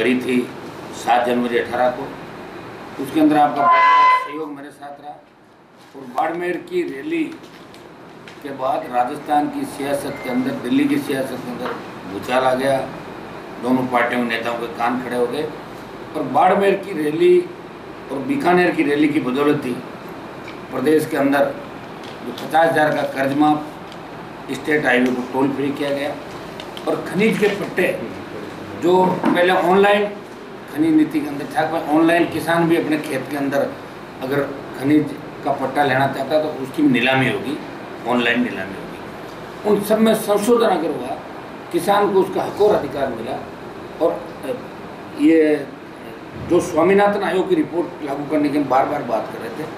भरी थी, सात जनवरी अठारह को। उसके अंदर आपका सहयोग मेरे साथ रहा। और बाड़मेर की रैली के बाद राजस्थान की सियासत के अंदर, दिल्ली की सियासत के अंदर भूचाल आ गया। दोनों पार्टियों के नेताओं के कान खड़े हो गए। और बाड़मेर की रैली और बीकानेर की रैली की बदौलत थी। प्रदेश के अंदर जो पचास हज़ार का कर्ज माफ़ स्टेट हाईवे को टोल फ्री किया गया। और खनिज के पट्टे जो पहले ऑनलाइन खनिज नीति के अंदर था ऑनलाइन किसान भी अपने खेत के अंदर अगर खनिज का पट्टा लेना चाहता है तो उसकी नीलामी होगी, ऑनलाइन नीलामी होगी। उन सब में संशोधन अगर हुआ, किसान को उसका हक और अधिकार मिला, और ये जो स्वामीनाथन आयोग की रिपोर्ट लागू करने की बार बार बात कर रहे थे,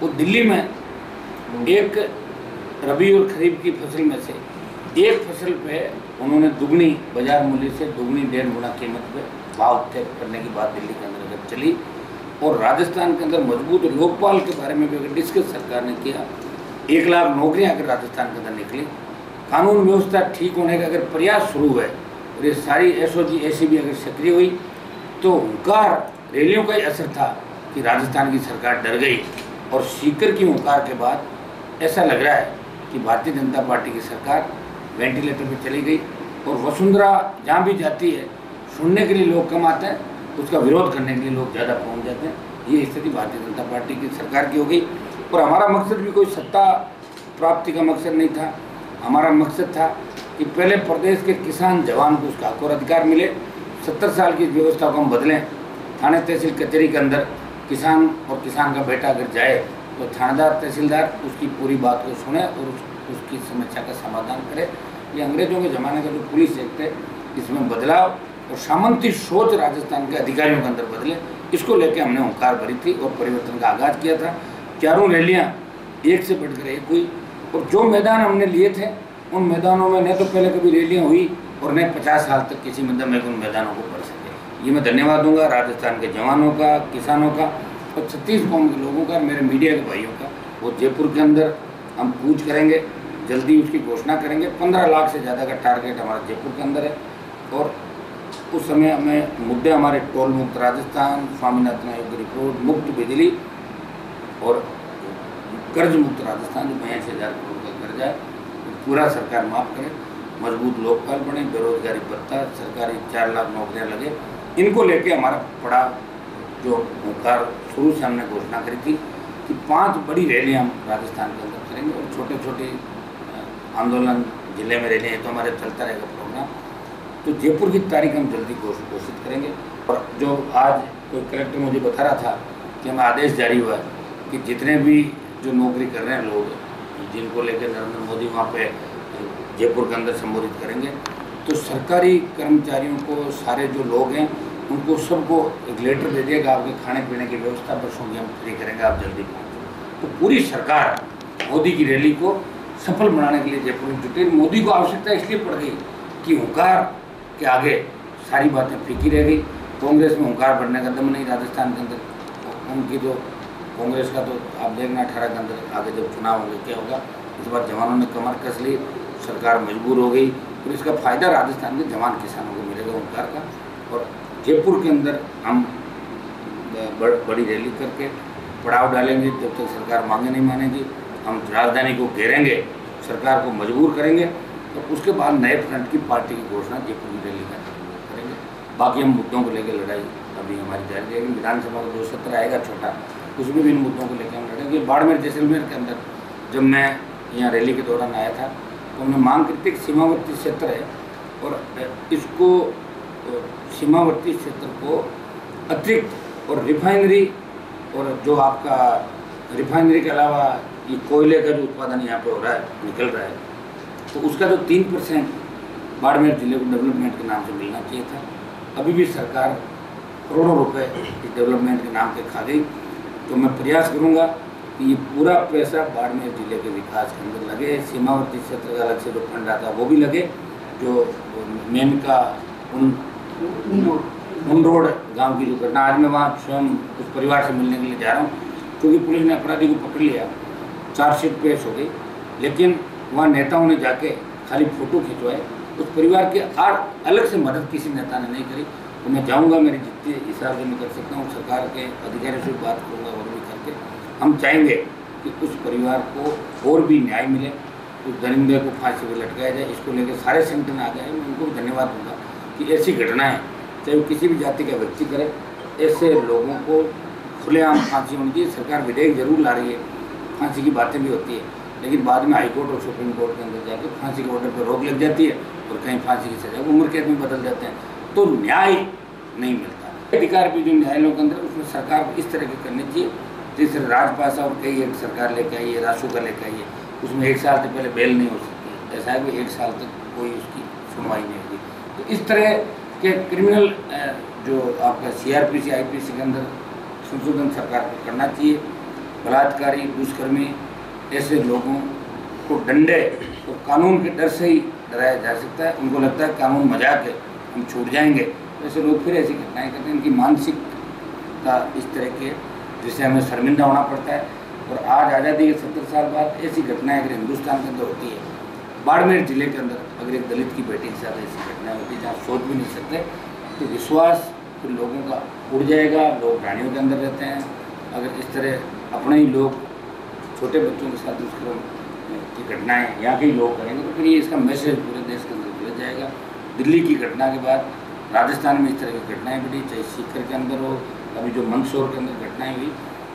वो दिल्ली में एक रबी और खरीफ की फ़सल में से एक फ़सल पे उन्होंने दुगनी बाज़ार मूल्य से दुगनी डेढ़ गुना कीमत पर भाव तय करने की बात दिल्ली के अंदर अगर चली। और राजस्थान के अंदर मज़बूत लोकपाल के बारे में भी अगर डिस्कस सरकार ने किया, एक लाख नौकरियाँ अगर राजस्थान के अंदर निकली, कानून व्यवस्था ठीक होने का अगर प्रयास शुरू हुए और ये सारी एस ओ जी भी अगर सक्रिय हुई तो हुंकार रैलियों का ही असर था कि राजस्थान की सरकार डर गई। और सीकर की हुंकार के बाद ऐसा लग रहा है कि भारतीय जनता पार्टी की सरकार वेंटिलेटर पे चली गई और वसुंधरा जहाँ भी जाती है सुनने के लिए लोग कम आते हैं उसका विरोध करने के लिए लोग ज़्यादा पहुँच जाते हैं। ये स्थिति भारतीय जनता पार्टी की सरकार की हो गई। और हमारा मकसद भी कोई सत्ता प्राप्ति का मकसद नहीं था। हमारा मकसद था कि पहले प्रदेश के किसान जवान को उसका हक और अधिकार मिले। सत्तर साल की व्यवस्था को हम बदलें। थाने तहसील कचहरी के अंदर किसान और किसान का बेटा अगर जाए तो थानेदार तहसीलदार उसकी पूरी बात को सुने और उस, उसकी समस्या का समाधान करे। ये अंग्रेज़ों के ज़माने का जो पुलिस एक्ट है, इसमें बदलाव और सामंती सोच राजस्थान के अधिकारियों के अंदर बदले। इसको लेकर हमने ओंकार भरी थी और परिवर्तन का आगाज़ किया था। चारों रैलियाँ एक से बढ़कर एक हुई और जो मैदान हमने लिए थे, उन मैदानों में न तो पहले कभी रैलियाँ हुई और न पचास साल तक किसी मदद में उन मैदानों को पढ़ सके। ये मैं धन्यवाद दूँगा राजस्थान के जवानों का, किसानों का और छत्तीस कौम के लोगों का, मेरे मीडिया के भाइयों का। वो जयपुर के अंदर हम पूछ करेंगे। जल्दी उसकी घोषणा करेंगे। पंद्रह लाख से ज़्यादा का टारगेट हमारा जयपुर के अंदर है। और उस समय हमें मुद्दे हमारे टोल मुक्त राजस्थान, स्वामीनाथन आयोग रिपोर्ट मुक्त बिजली और कर्ज मुक्त राजस्थान, जो बयासी हज़ार करोड़ का कर्ज है पूरा सरकार माफ़ करे, मज़बूत लोकपाल बने, बेरोजगारी भत्ता सरकारी चार लाख नौकरियाँ लगे। इनको लेके हमारा बड़ा जो हुंकार शुरू से हमने घोषणा करी थी कि पाँच बड़ी रैलियाँ हम राजस्थान के अंदर करेंगे और छोटे छोटे आंदोलन ज़िले में रैलियाँ तो हमारे चलता रहेगा प्रोग्राम तो जयपुर की तारीख हम जल्दी घोष- घोषित करेंगे। और जो आज कोई कलेक्टर मुझे बता रहा था कि हमें आदेश जारी हुआ है कि जितने भी जो नौकरी कर रहे हैं लोग, जिनको लेकर नरेंद्र मोदी वहाँ पे जयपुर के अंदर संबोधित करेंगे तो सरकारी कर्मचारियों को, सारे जो लोग हैं, उनको सबको एक लेटर दे दिएगा आपके खाने पीने की व्यवस्था बसों की हम फ्री करेंगे, आप जल्दी पहुँचो। तो पूरी सरकार मोदी की रैली को सफल बनाने के लिए जयपुर में जुटे। मोदी को आवश्यकता इसलिए पड़ गई कि हुंकार के आगे सारी बातें फीकी रह गई। कांग्रेस में हुंकार बढ़ने का दम नहीं राजस्थान के अंदर उनकी जो कांग्रेस का तो आप देखना अठारह के अंदर आगे जब चुनाव होंगे क्या होगा? इस बार जवानों ने कमर कस ली सरकार मजबूर हो गई और इसका फ़ायदा राजस्थान के जवान किसानों को मिलेगा ओंकार का। और जयपुर के अंदर हम बड़, बड़ी रैली करके पड़ाव डालेंगे जब तक सरकार मांगे नहीं मानेगी। हम राजधानी को घेरेंगे, सरकार को मजबूर करेंगे और उसके बाद नए फ्रंट की पार्टी की घोषणा जयपुर की रैली का करेंगे। बाकी हम मुद्दों को लेकर लड़ाई अभी हमारी जारी रहेगी। विधानसभा का जो सत्र आएगा छोटा उसमें भी इन मुद्दों को लेकर हम लड़ेंगे। बाड़मेर, जैसलमेर के अंदर जब मैं यहाँ रैली के दौरान आया था तो हमने मांग की थी सीमावर्ती क्षेत्र है और इसको सीमावर्ती क्षेत्र को अतिरिक्त और रिफाइनरी और जो आपका रिफाइनरी के अलावा ये कोयले का जो उत्पादन यहाँ पे हो रहा है, निकल रहा है तो उसका जो तीन परसेंट बाड़मेर ज़िले को डेवलपमेंट के नाम से मिलना चाहिए था। अभी भी सरकार करोड़ों रुपए इस डेवलपमेंट के नाम पे खा गई तो मैं प्रयास करूँगा कि ये पूरा पैसा बाड़मेर ज़िले के विकास के अंदर लगे, सीमावर्ती क्षेत्र का अलग से जो फंड आता वो भी लगे, जो मेन का उन उन रोड, गाँव की जो घटना आज मैं वहाँ स्वयं उस परिवार से मिलने के लिए जा रहा हूँ, क्योंकि पुलिस ने अपराधी को पकड़ लिया। चार्जशीट पेश हो गई, लेकिन वहाँ नेताओं ने जाके खाली फ़ोटो खिंचवाए। उस परिवार की आर अलग से मदद किसी नेता ने नहीं करी। तो मैं जाऊँगा, मेरी जितने हिसाब से मैं कर सकता हूँ, सरकार के अधिकारियों से बात करूँगा, और भी करके। हम चाहेंगे कि उस परिवार को और भी न्याय मिले, उस दरिंदे को फांसी पर लटकाया जाए। इसको लेकर सारे संगठन आ गए मैं उनको धन्यवाद दूँगा कि ऐसी घटनाएँ, चाहे वो किसी भी जाति का व्यक्ति करे, ऐसे लोगों को खुलेआम फांसी होनी चाहिए। सरकार विधेयक ज़रूर ला रही है। फांसी की बातें भी होती है। लेकिन बाद में हाईकोर्ट और सुप्रीम कोर्ट के अंदर जाकर फांसी के ऑर्डर पर रोक लग जाती है और कहीं फांसी की सजा उम्र कैद में बदल जाते हैं। तो न्याय नहीं मिलता। अधिकार भी जो न्यायालयों के अंदर उसमें सरकार को इस तरह की करनी चाहिए। जैसे राजपास और कई एक सरकार लेके आई है राशु का लेकर आई है, उसमें एक साल से पहले बेल नहीं हो सकती ऐसा है कि एक साल तक कोई उसकी सुनवाई नहीं होगी। तो इस तरह के क्रिमिनल जो आपका C R P C I P C के अंदर संशोधन सरकार को करना चाहिए। बलात्कारी, दुष्कर्मी ऐसे लोगों को डंडे और कानून के डर से ही डराया जा सकता है। उनको लगता है कानून मज़ाक है, हम छूट जाएँगे। ऐसे लोग फिर ऐसी घटनाएँ करते हैं। इनकी मानसिकता इस तरह के जिससे हमें शर्मिंदा होना पड़ता है। और आज आज़ादी के सत्तर साल बाद ऐसी घटनाएँ अगर हिंदुस्तान के अंदर होती है, बाड़मेर ज़िले के अंदर अगर एक दलित की बेटी के साथ ऐसी घटनाएँ होती है, जहाँ सोच भी नहीं सकते तो विश्वास फिर लोगों का उड़ जाएगा। लोग प्राणियों के अंदर रहते हैं। अगर इस तरह अपने ही लोग छोटे बच्चों के साथ दुष्कर्म की घटनाएँ यहाँ के ही लोग करेंगे तो फिर ये इसका मैसेज पूरे देश के अंदर भेज जाएगा। दिल्ली की घटना के बाद राजस्थान में इस तरह की घटनाएँ घटी चाहे सीकर के अंदर हो, अभी जो मंदसौर के अंदर घटनाएँ हुई,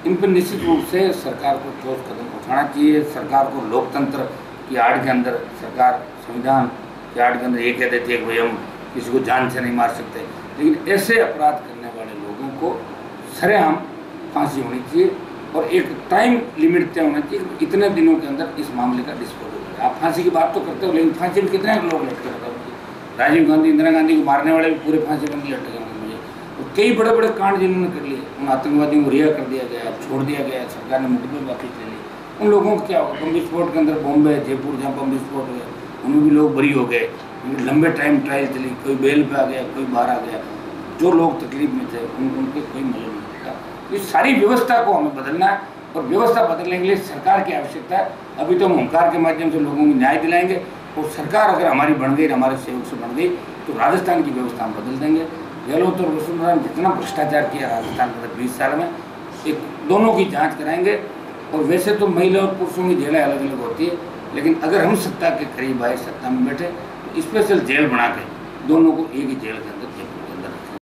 इन पर निश्चित रूप से सरकार को ठोस कदम उठाना चाहिए। सरकार को लोकतंत्र की आड़ के अंदर, सरकार, संविधान की आड़ के अंदर ये कह देती है कि भाई हम किसी को जान से नहीं मार सकते। लेकिन ऐसे अपराध करने वाले लोगों को सरेआम फांसी होनी चाहिए और एक टाइम लिमिट तय होना चाहिए इतने दिनों के अंदर इस मामले का डिस्पोज हो आप फांसी की बात तो करते हो, लेकिन फांसी में कितने लोग लटके रखा राजीव गांधी, इंदिरा गांधी को मारने वाले भी पूरे फांसी पर नहीं लटके और कई बड़े बड़े कांड जिन्होंने कर लिए, उन आतंकवादियों को रिहा कर दिया गया, छोड़ दिया गया, सरकार ने मुकदमे वापिस ले। लिए उन लोगों को क्या होगा? बम विस्फोट के अंदर बॉम्बे, जयपुर, जहाँ बम विस्फोट हुए, उनमें भी लोग बरी हो गए। लंबे टाइम ट्रायल चली, कोई बेल पे आ गया, कोई बाहर आ गया। जो लोग तकलीफ़ में थे, उन, उनके कोई तो इस सारी व्यवस्था को हमें बदलना है और व्यवस्था बदलने के लिए सरकार की आवश्यकता है। अभी तो हम ओंकार के माध्यम से लोगों को न्याय दिलाएँगे और सरकार अगर हमारी बन गई, हमारे सेवक से बन गई तो राजस्थान की व्यवस्था हम बदल देंगे। गहलोत और वसुंधरा ने जितना भ्रष्टाचार किया राजस्थान में बीस साल में, एक दोनों की जाँच कराएँगे। और वैसे तो महिला और पुरुषों की जेलें अलग अलग होती है, लेकिन अगर हम सत्ता के करीब आए, सत्ता में बैठे तो स्पेशल जेल बना के दोनों को एक ही जेल के अंदर